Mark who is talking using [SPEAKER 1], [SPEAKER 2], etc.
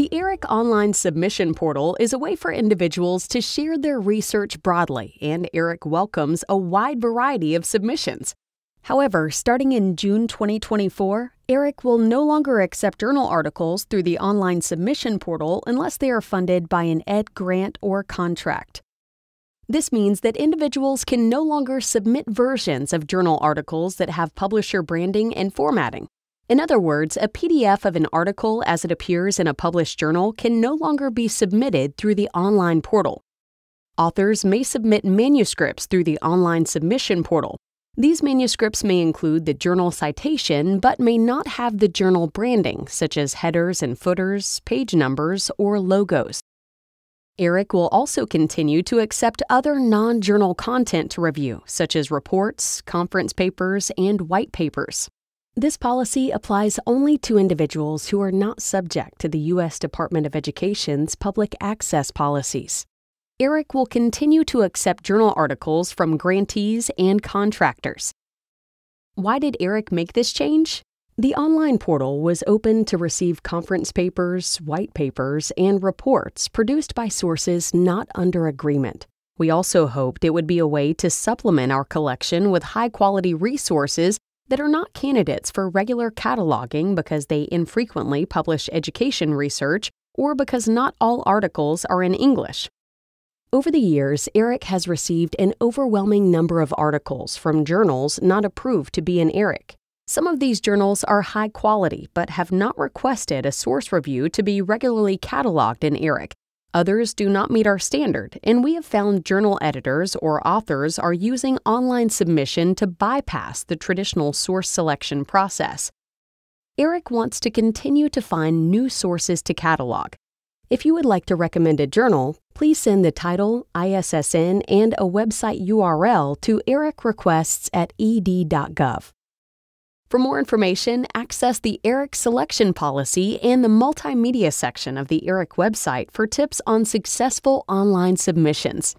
[SPEAKER 1] The ERIC Online Submission Portal is a way for individuals to share their research broadly, and ERIC welcomes a wide variety of submissions. However, starting in June 2024, ERIC will no longer accept journal articles through the online submission portal unless they are funded by an ED grant or contract. This means that individuals can no longer submit versions of journal articles that have publisher branding and formatting. In other words, a PDF of an article as it appears in a published journal can no longer be submitted through the online portal. Authors may submit manuscripts through the online submission portal. These manuscripts may include the journal citation but may not have the journal branding, such as headers and footers, page numbers, or logos. ERIC will also continue to accept other non journal content to review, such as reports, conference papers, and white papers. This policy applies only to individuals who are not subject to the U.S. Department of Education's public access policies. ERIC will continue to accept journal articles from grantees and contractors. Why did ERIC make this change? The online portal was open to receive conference papers, white papers, and reports produced by sources not under agreement. We also hoped it would be a way to supplement our collection with high quality resources that are not candidates for regular cataloging because they infrequently publish education research or because not all articles are in English. Over the years, ERIC has received an overwhelming number of articles from journals not approved to be in ERIC. Some of these journals are high quality but have not requested a source review to be regularly cataloged in ERIC, Others do not meet our standard, and we have found journal editors or authors are using online submission to bypass the traditional source selection process. ERIC wants to continue to find new sources to catalog. If you would like to recommend a journal, please send the title, ISSN, and a website URL to ericrequests at ed.gov. For more information, access the ERIC selection policy and the multimedia section of the ERIC website for tips on successful online submissions.